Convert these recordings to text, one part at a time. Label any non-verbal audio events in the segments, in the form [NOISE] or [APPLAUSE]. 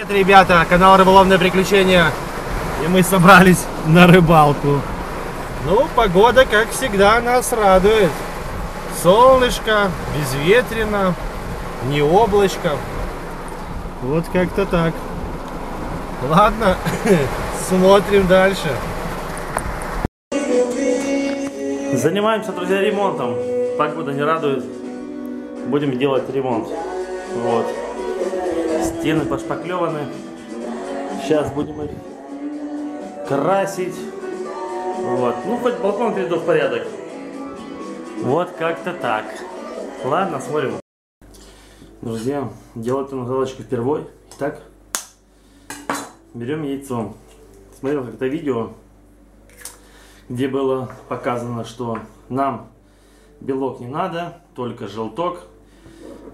Привет, ребята, канал Рыболовное Приключения. И мы собрались на рыбалку. Ну, погода, как всегда, нас радует. Солнышко, безветренно, не облачко. Вот как-то так. Ладно, [LAUGHS] смотрим дальше. Занимаемся, друзья, ремонтом. Погода не радует. Будем делать ремонт. Вот. Стены пошпаклеваны. Сейчас будем их красить. Вот. Ну, хоть балкон приведу в порядок. Вот как-то так. Ладно, смотрим. Друзья, делать эту галочку впервой. Итак, берем яйцо. Смотрел как-то видео, где было показано, что нам белок не надо, только желток.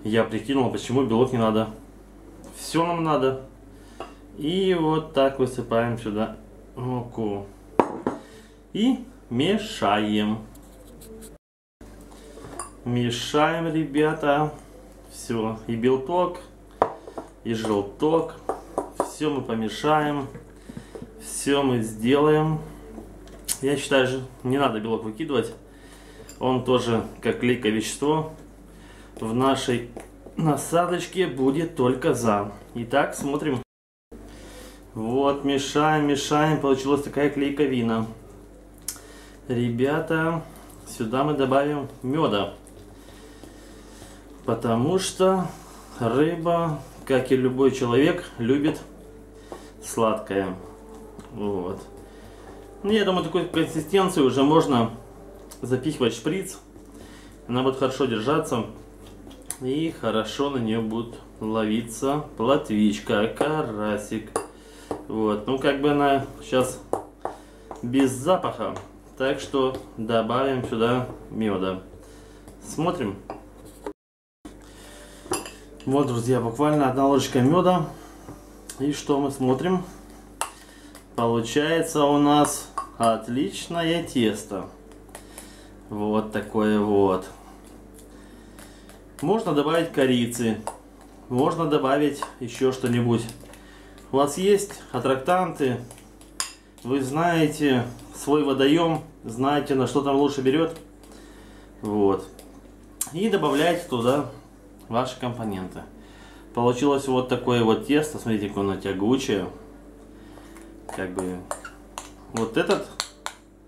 Я прикинул, почему белок не надо. Все нам надо. И вот так высыпаем сюда муку. И мешаем. Мешаем, ребята. Все. И белок, и желток. Все мы помешаем. Все мы сделаем. Я считаю, же не надо белок выкидывать. Он тоже, как клейкое вещество, в нашей насадочке будет только за. Итак, смотрим. Вот, мешаем, мешаем. Получилась такая клейковина. Ребята, сюда мы добавим меда. Потому что рыба, как и любой человек, любит сладкое. Вот. Ну, я думаю, такой консистенции уже можно запихивать шприц. Она будет хорошо держаться. И хорошо на нее будет ловиться плотвичка, карасик. Вот, ну как бы она сейчас без запаха. Так что добавим сюда меда. Смотрим. Вот, друзья, буквально одна ложечка меда. И что мы смотрим? Получается у нас отличное тесто. Вот такое вот. Можно добавить корицы. Можно добавить еще что-нибудь. У вас есть аттрактанты. Вы знаете свой водоем. Знаете, на что там лучше берет. Вот. И добавляете туда ваши компоненты. Получилось вот такое вот тесто. Смотрите, какое оно тягучее. Как бы вот этот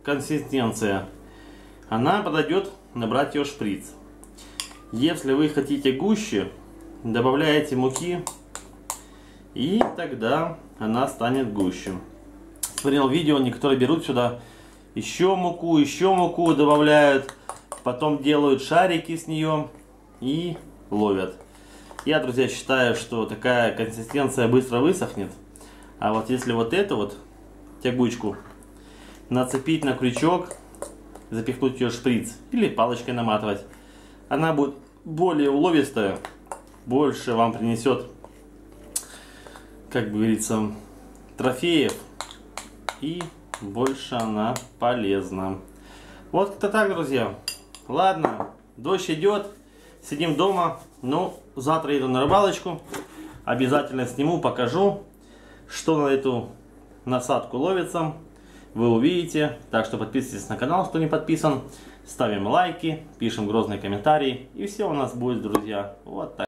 консистенция. Она подойдет набрать ее шприц. Если вы хотите гуще, добавляете муки, и тогда она станет гуще. Смотрел видео, некоторые берут сюда еще муку, еще муку добавляют, потом делают шарики с нее и ловят. Я, друзья, считаю, что такая консистенция быстро высохнет. А вот если вот эту вот тягучку нацепить на крючок, запихнуть ее шприц или палочкой наматывать, она будет более уловистая, больше вам принесет, как говорится, трофеев и больше она полезна. Вот это так, друзья. Ладно, дождь идет, сидим дома. Ну, завтра еду на рыбалочку. Обязательно сниму, покажу, что на эту насадку ловится. Вы увидите. Так что подписывайтесь на канал, кто не подписан ставим лайки, пишем грозные комментарии, и все у нас будет, друзья. Вот так.